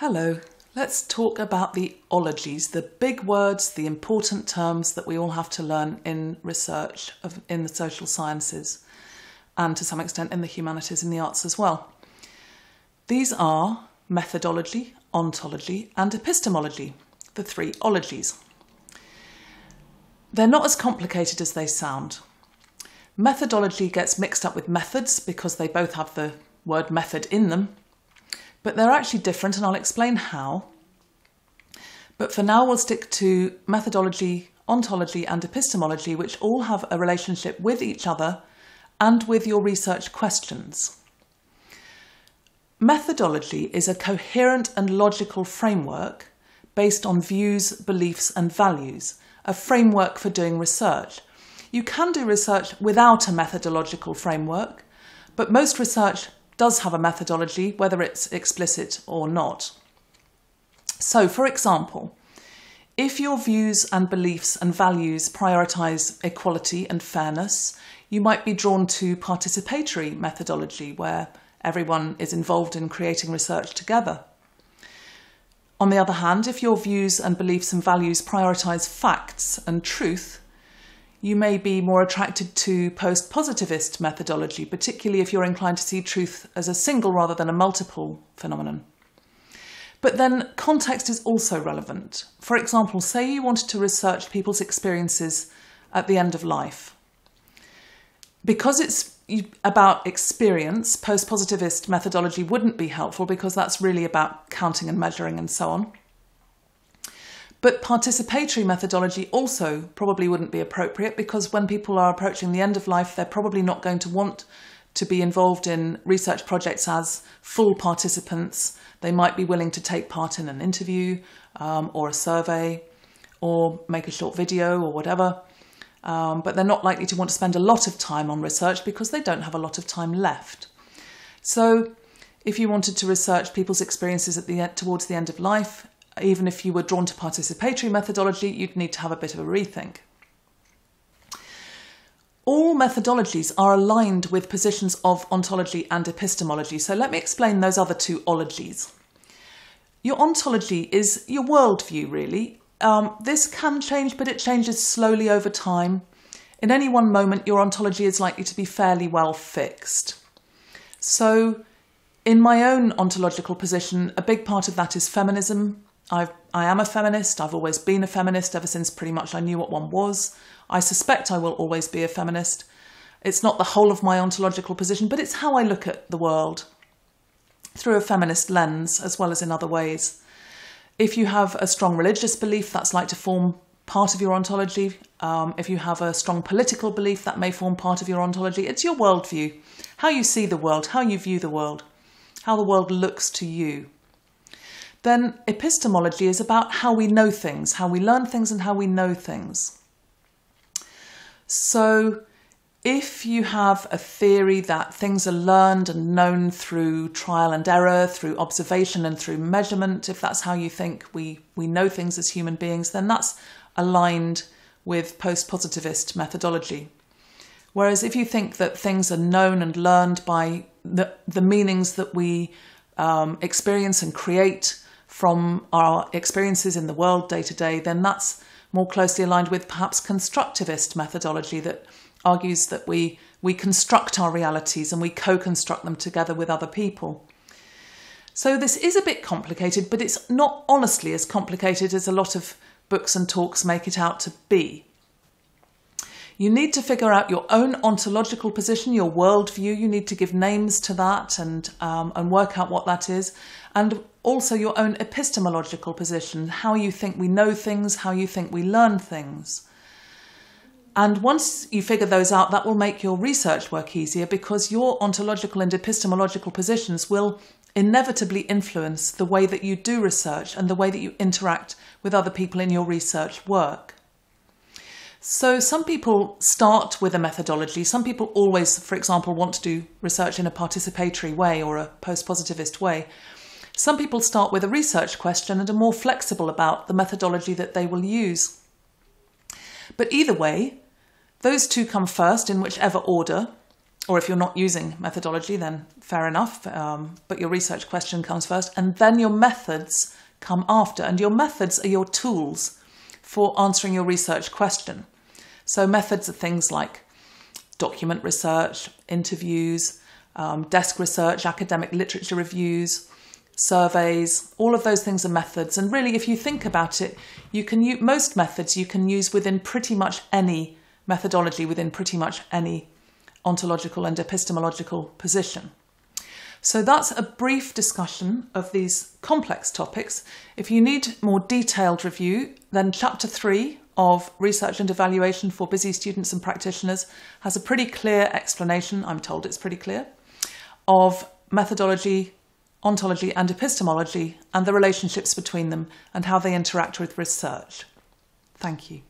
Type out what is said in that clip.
Hello, let's talk about the ologies, the big words, the important terms that we all have to learn in research of, in the social sciences and to some extent in the humanities and the arts as well. These are methodology, ontology, and epistemology, the three ologies. They're not as complicated as they sound. Methodology gets mixed up with methods because they both have the word method in them, but they're actually different, and I'll explain how. But for now, we'll stick to methodology, ontology, and epistemology, which all have a relationship with each other and with your research questions. Methodology is a coherent and logical framework based on views, beliefs, and values, a framework for doing research. You can do research without a methodological framework, but most research does have a methodology, whether it's explicit or not. So, for example, if your views and beliefs and values prioritise equality and fairness, you might be drawn to participatory methodology, where everyone is involved in creating research together. On the other hand, if your views and beliefs and values prioritise facts and truth, you may be more attracted to post positivist methodology, particularly if you're inclined to see truth as a single rather than a multiple phenomenon. But then context is also relevant. For example, say you wanted to research people's experiences at the end of life. Because it's about experience, post positivist methodology wouldn't be helpful because that's really about counting and measuring and so on. But participatory methodology also probably wouldn't be appropriate because when people are approaching the end of life, they're probably not going to want to be involved in research projects as full participants. They might be willing to take part in an interview um, or a survey or make a short video or whatever. Um, but they're not likely to want to spend a lot of time on research because they don't have a lot of time left. So, if you wanted to research people's experiences at the towards the end of life, even if you were drawn to participatory methodology, you'd need to have a bit of a rethink. All methodologies are aligned with positions of ontology and epistemology, so let me explain those other two ologies. Your ontology is your worldview, really. Um, this can change, but it changes slowly over time. In any one moment, your ontology is likely to be fairly well fixed. So, in my own ontological position, a big part of that is feminism, I, I am a feminist. I've always been a feminist ever since pretty much I knew what one was. I suspect I will always be a feminist. It's not the whole of my ontological position, but it's how I look at the world through a feminist lens as well as in other ways. If you have a strong religious belief, that's like to form part of your ontology. Um, if you have a strong political belief, that may form part of your ontology. It's your worldview, how you see the world, how you view the world, how the world looks to you then epistemology is about how we know things, how we learn things, and how we know things. So, if you have a theory that things are learned and known through trial and error, through observation and through measurement, if that's how you think we, we know things as human beings, then that's aligned with post positivist methodology. Whereas if you think that things are known and learned by the, the meanings that we um, experience and create from our experiences in the world day to day, then that's more closely aligned with perhaps constructivist methodology that argues that we, we construct our realities and we co construct them together with other people. So this is a bit complicated, but it's not honestly as complicated as a lot of books and talks make it out to be. You need to figure out your own ontological position, your worldview. You need to give names to that and, um, and work out what that is. And also your own epistemological position, how you think we know things, how you think we learn things. And once you figure those out, that will make your research work easier because your ontological and epistemological positions will inevitably influence the way that you do research and the way that you interact with other people in your research work. So some people start with a methodology. Some people always, for example, want to do research in a participatory way or a post-positivist way. Some people start with a research question and are more flexible about the methodology that they will use. But either way, those two come first in whichever order. or if you're not using methodology, then fair enough, um, but your research question comes first, and then your methods come after. And your methods are your tools for answering your research question. So, methods are things like document research, interviews, um, desk research, academic literature reviews, surveys, all of those things are methods. And really, if you think about it, you can use most methods you can use within pretty much any methodology, within pretty much any ontological and epistemological position. So that's a brief discussion of these complex topics. If you need more detailed review, then chapter three of Research and Evaluation for Busy Students and Practitioners has a pretty clear explanation, I'm told it's pretty clear, of methodology, ontology, and epistemology and the relationships between them and how they interact with research. Thank you.